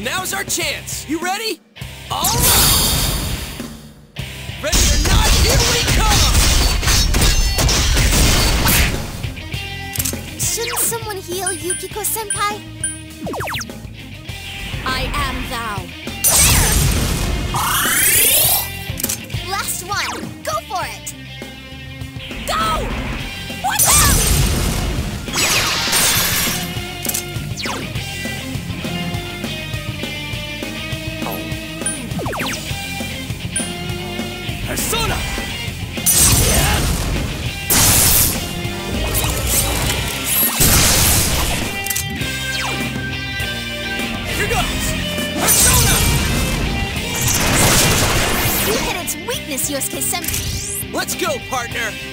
Now's our chance. You ready? All right. Ready or not, here we come! Shouldn't someone heal Yukiko Senpai? I am thou. There! Last one. Go for it. Go!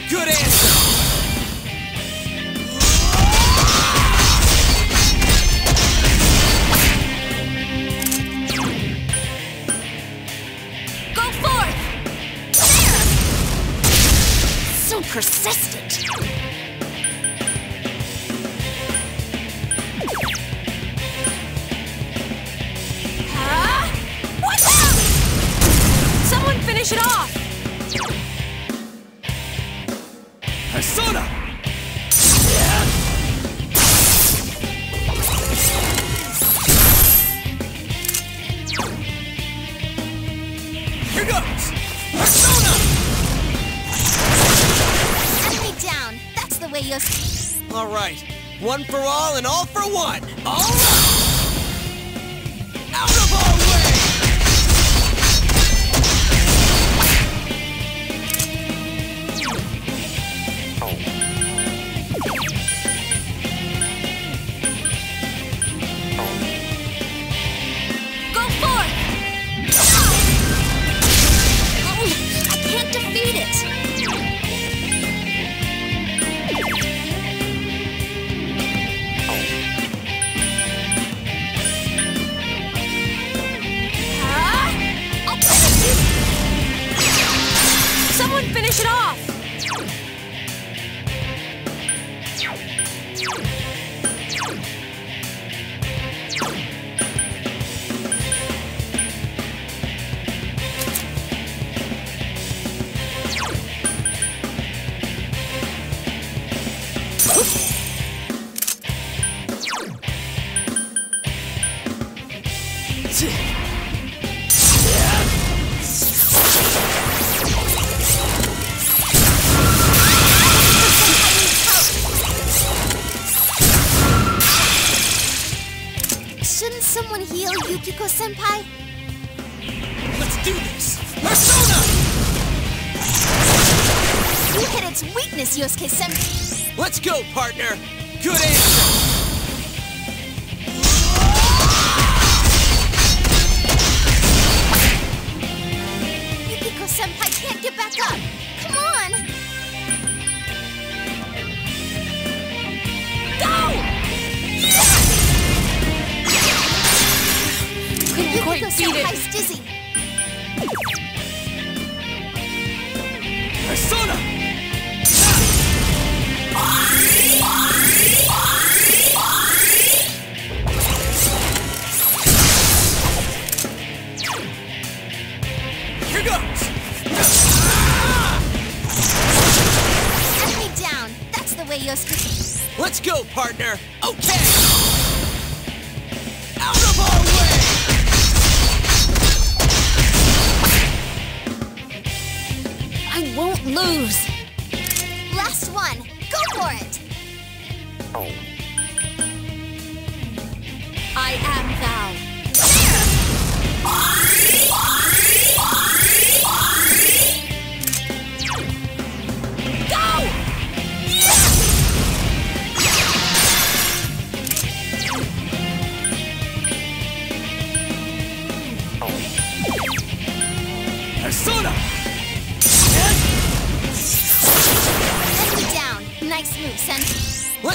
Good answer! Go forth! There! So persistent. Huh? What's up? Someone finish it off! Persona! Here goes! Persona! Enemy down. That's the way Yosuke. All right, one for all and all for one. All Senpai? Let's do this! Persona! You hit its weakness, Yosuke Senpai. Let's go, partner! Good answer! Couldn't quite Yukiko beat dizzy. Persona! Here goes! Enemy down. That's the way Yosuke. Let's go, partner! Okay! Out of our won't lose. Last one. Go for it. I am thou. Go!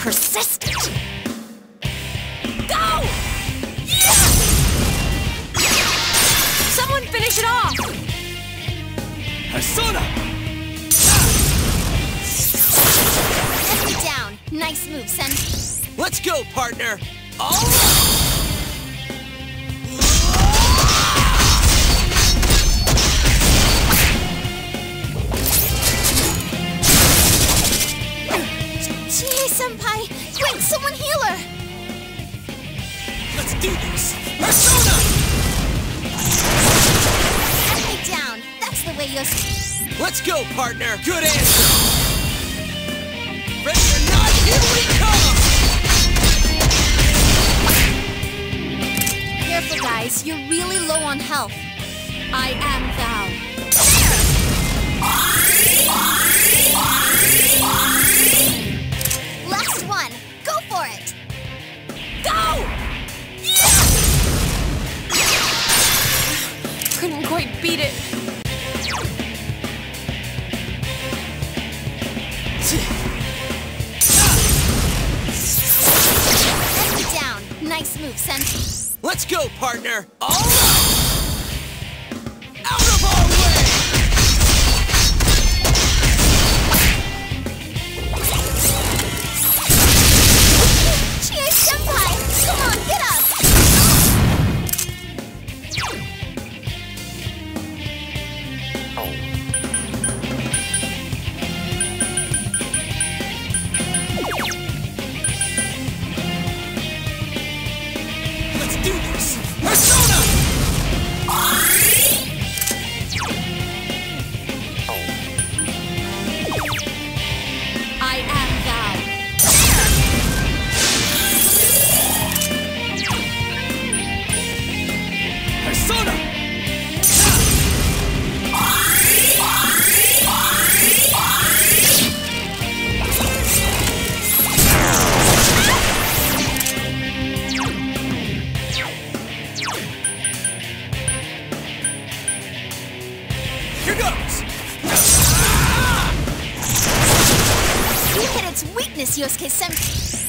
persistent. Go! Yeah! Someone finish it off! Hasuna! Enemy down. Nice move, Sen. Let's go, partner! All right! Let's go, partner! Good answer! Ready or not, here we come! Careful, guys. You're really low on health. I am thou. Enemy down. Nice move, Sen. Let's go, partner! All right! Out of our way! Chie Senpai! Come on, get up! Let's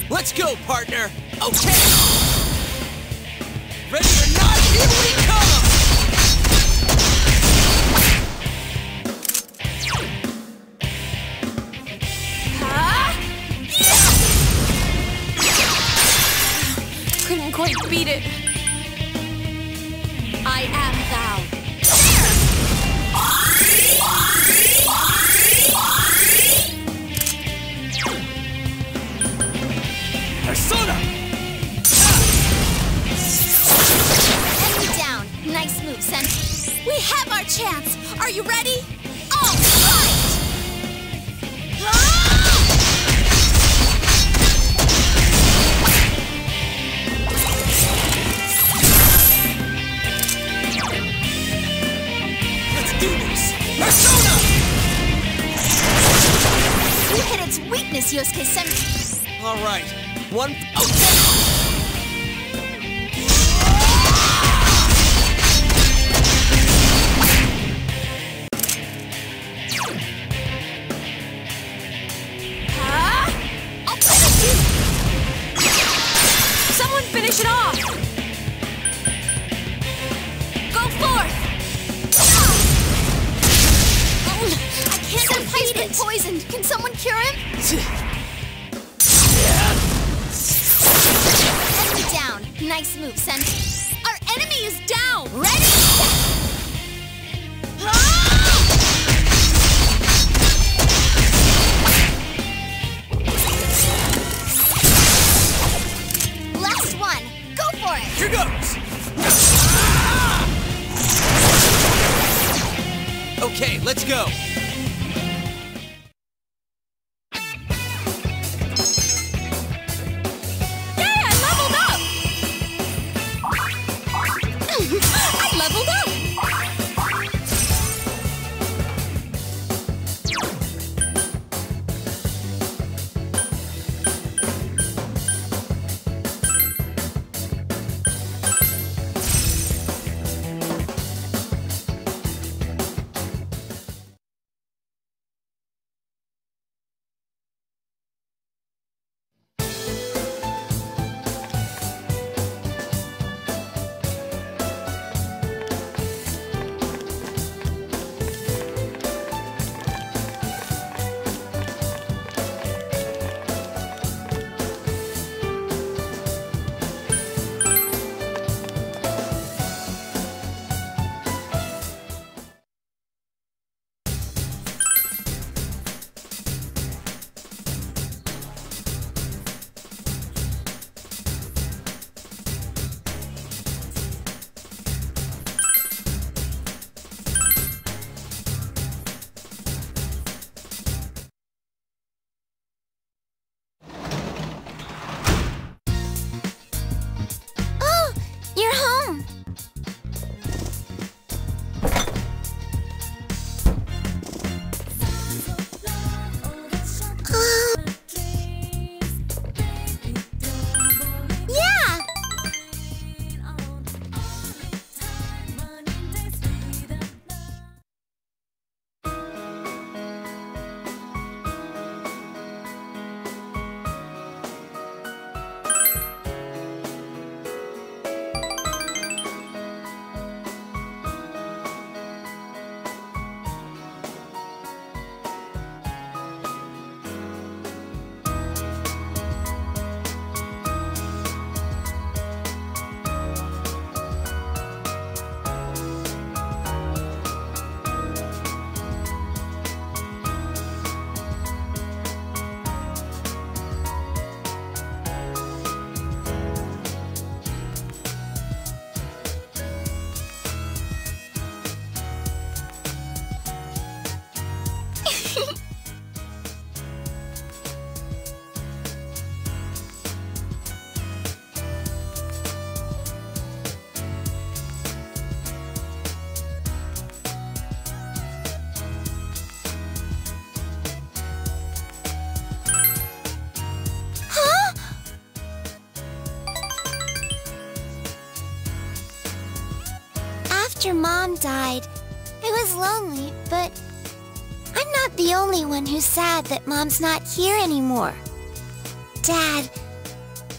Let's go, partner! Okay! Ready or not, here we come! Couldn't quite beat it. I am Persona! You hit its weakness, Yosuke Senpai. All right. One. Okay! Poisoned. Can someone cure him? Enemy down. Nice move, Sen. Our enemy is down. Ready? Last one. Go for it. Here goes! Okay, let's go! After Mom died, I was lonely, but I'm not the only one who's sad that Mom's not here anymore. Dad,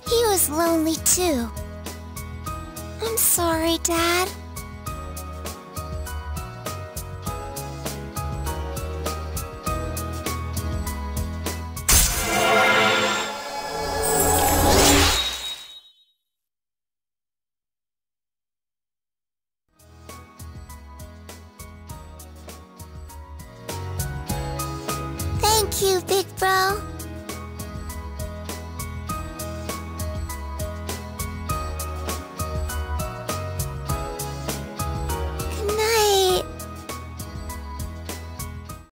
he was lonely too. I'm sorry, Dad. You, Big Bro.